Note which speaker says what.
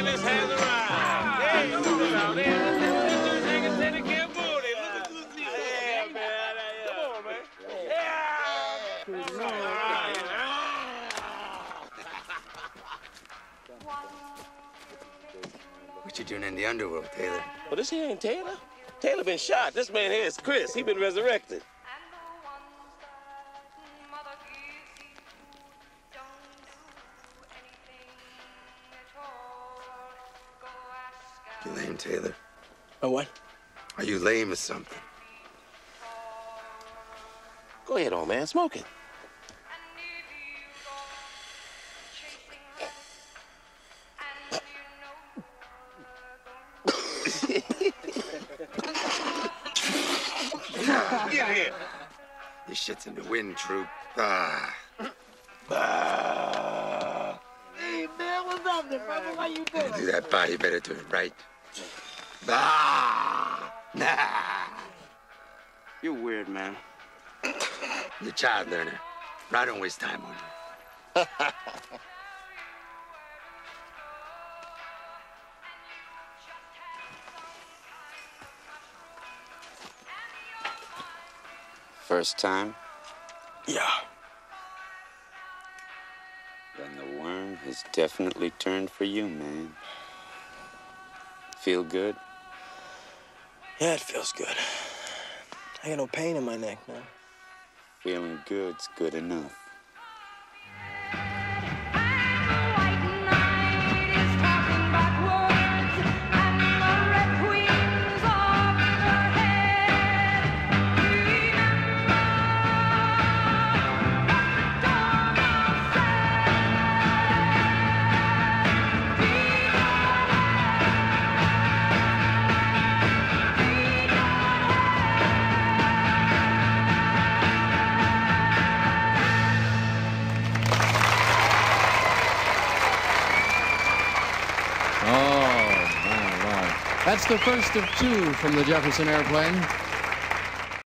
Speaker 1: Dennis has arrived. Hey, look. Look at Lucy. Come on, man. Yeah. All right.
Speaker 2: What you doing in the underworld, Taylor?
Speaker 1: Well, this here ain't Taylor. Taylor been shot. This man here is Chris. He been resurrected.
Speaker 2: You lame, Taylor?
Speaker 3: Oh, what?
Speaker 2: Are you lame or something?
Speaker 1: Go ahead, old man. Smoke it.
Speaker 2: Get here. This shit's in the wind, Troop. Ah. Up there, brother? Why you? Do that body better do it right. Ah. Nah.
Speaker 4: You're weird, man. You're
Speaker 2: a child learner. I don't waste time on you.
Speaker 5: First time,
Speaker 3: Yeah.
Speaker 5: Has definitely turned for you, man. Feel good?
Speaker 3: Yeah, it feels good. I got no pain in my neck, now.
Speaker 5: Feeling good's good enough.
Speaker 6: That's the first of two from the Jefferson Airplane.